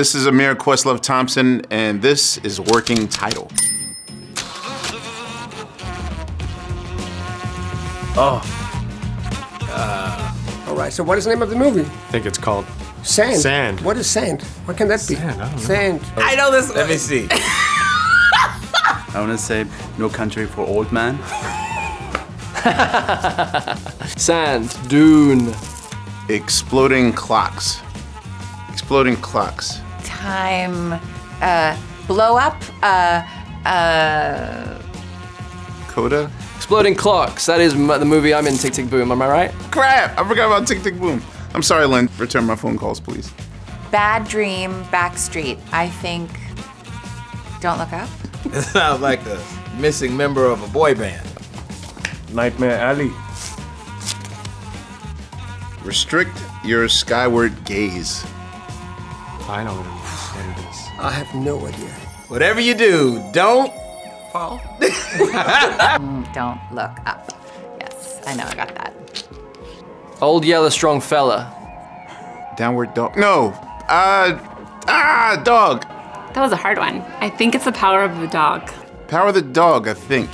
This is Ahmir Questlove Thompson, and this is Working Title. Oh, uh, All right. So what is the name of the movie? I think it's called. Sand. Sand. What is sand? What can that be? Sand, I don't know. Sand. Oh. I know this Let me see. I want to say No Country for Old Man. Sand, dune. Exploding Clocks. Exploding Clocks. Time. Uh, blow up. Uh, uh, Coda? Exploding Clocks. That is the movie I'm in. Tick Tick Boom. Am I right? Crap! I forgot about Tick Tick Boom. I'm sorry, Lin. Return my phone calls, please. bad dream. Backstreet. I think. Don't look up. It sounds like a missing member of a boy band. Nightmare Alley. Restrict your skyward gaze. I know it is. What it is. I have no idea. Whatever you do, don't Fall. Don't look up. Yes, I know. I got that. Old yellow Strong Fella. Downward dog. No! Uh. Ah! Dog! That was a hard one. I think it's the power of the dog. Power of the dog, I think.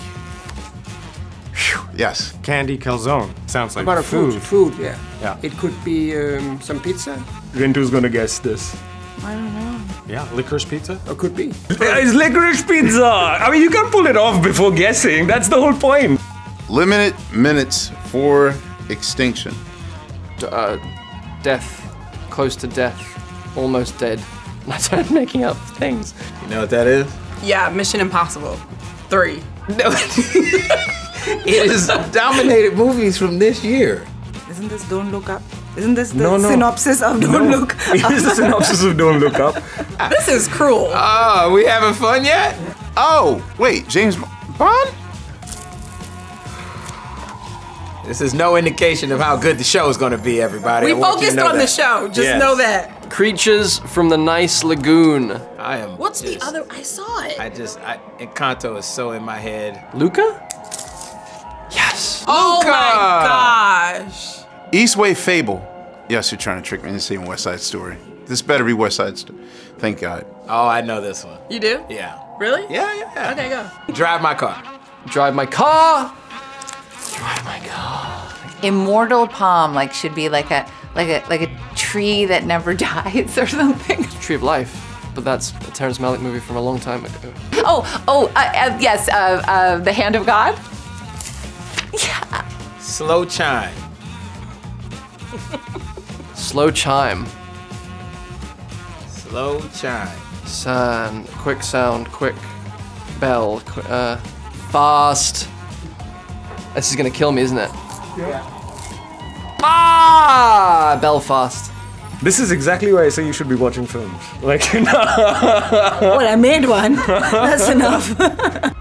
Phew, yes. Candy calzone. Sounds like About a food. food. Food. Yeah. Yeah. It could be um, some pizza. Rintu's gonna guess this. I don't know. Yeah, licorice pizza. Or could be. It's licorice pizza. I mean, you can't pull it off before guessing. That's the whole point. Limited minutes for extinction. D- uh, death. Close to death. Almost dead. I started making up things. You know what that is? Yeah, Mission Impossible. Three. No. it is dominated movies from this year. Isn't this Don't Look Up? Isn't this the No, no. synopsis of Don't Look Here's the synopsis of Don't Look Up. This is cruel. Oh, we having fun yet? Oh, wait, James Bond? This is no indication of how good the show is going to be, everybody. we I want you to focused know on the show. Just Yes. know that. Creatures from the Nice Lagoon. I am. What's the other? I saw it. I just, I, Encanto is so in my head. Luca? Yes. oh Luca! my gosh. Eastway Fable. Yes, you're trying to trick me into saying West Side Story. This better be West Side Story. Thank God. Oh, I know this one. You do? Yeah. Really? Yeah, yeah, yeah. Okay, go. Drive my car. Drive my car. Drive my car. Immortal Palm, like, should be like a like a like a tree that never dies or something. Tree of Life. But that's a Terrence Malick movie from a long time ago. Oh, oh, uh, uh, yes, uh, uh, the Hand of God. Yeah. Slow chime. Slow chime. Slow chime. Sound. Quick sound. Quick bell. Qu- uh, fast. This is gonna kill me, isn't it? Yeah. Ah! Belfast. This is exactly why I say you should be watching films. Like, you know. Well, I made one. That's enough.